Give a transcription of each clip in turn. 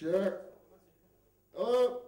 Check. Up. Uh,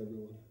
everyone.